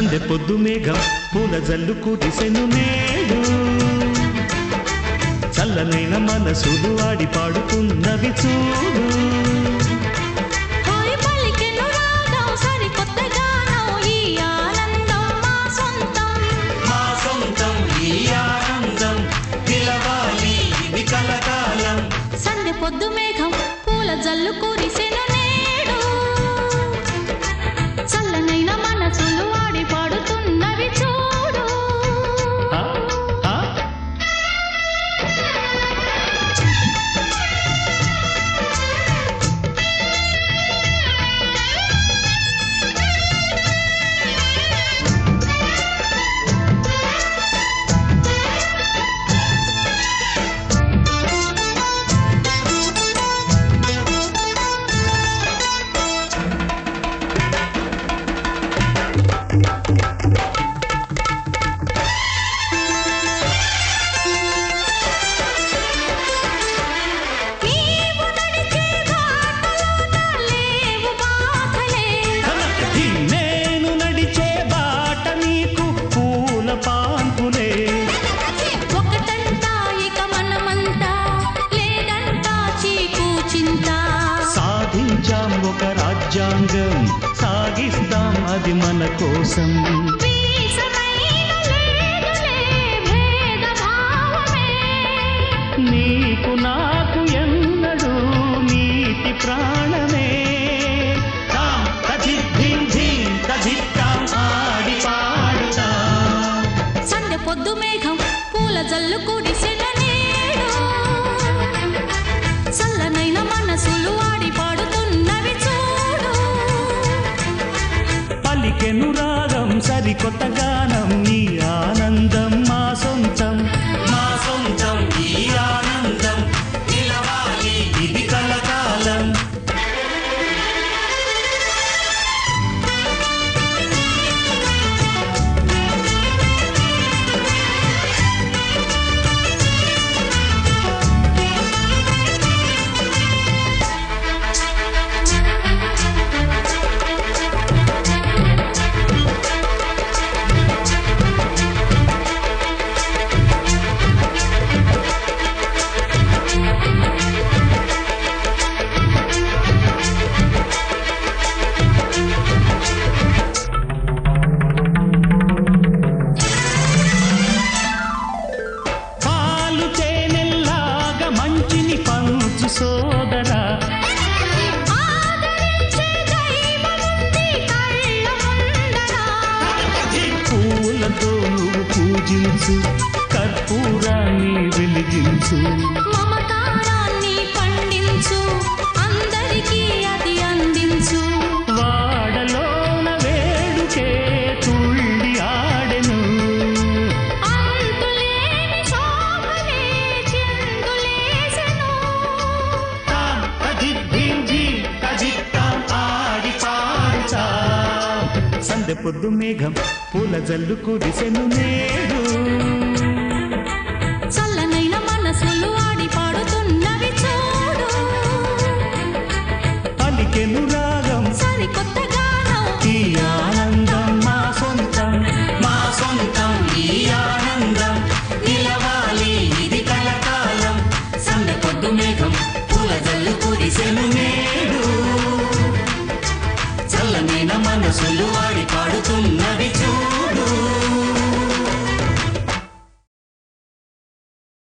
సందె పొద్దు మేఘం పూల జల్లు కురిసెను నేడు. చల్లనైన మనసులు ఆడి పాడుతున్నవి చూడు. హాయ్ పలికెను రాగం సరికొత్త గానం రాజ్యాంగం సాగిస్తాం అది మన కోసం. నీకు నాకు ఎన్నడు నీతి ప్రాణమే. సందె పొద్దు మేఘం పూల జల్లు కురిసిన. కర్పూరాన్ని వెలిగించు. మమకారాన్ని పండించు. అందరికీ అది అందించు. వాడలోన వేడుకే తుళ్ళి ఆడెను. అంతులేని శోభనే చిందులేసెను. తాం తజిద్ధింజి తజిత్తాం ఆడి పాడుతా. సందె పొద్దు మేఘం పూల జల్లు కురిసెను నేడు. Cuando soy yo.